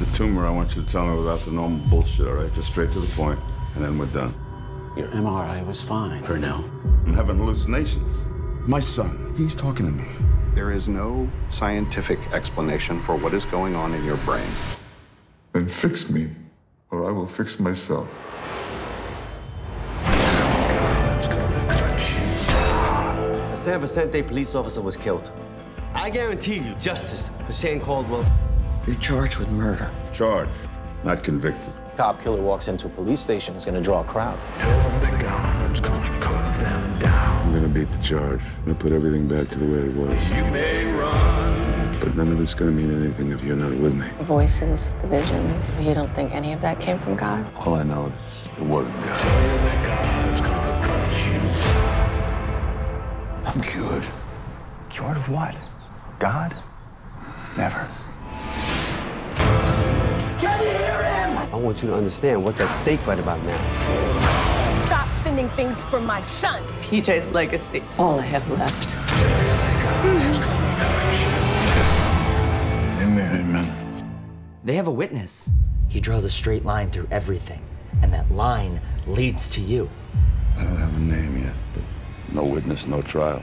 it's a tumor, I want you to tell me without the normal bullshit, all right? Just straight to the point, and then we're done. Your MRI was fine for now. I'm having hallucinations. My son, he's talking to me. There is no scientific explanation for what is going on in your brain. Then fix me, or I will fix myself. A San Vicente police officer was killed. I guarantee you justice for Shane Caldwell. You're charged with murder. Charged, not convicted. Cop killer walks into a police station is going to draw a crowd. I'm gonna beat the charge. I'm gonna put everything back to the way it was. You may run. But none of it's gonna mean anything if you're not with me. The voices, the visions. You don't think any of that came from God? All I know is it wasn't God. I'm cured. Cured of what? God? Never. Want you to understand what's at stake right about now. Stop sending things for my son. PJ's legacy. It's all I have left. Amen. They have a witness. He draws a straight line through everything, and that line leads to you. I don't have a name yet, but no witness, no trial.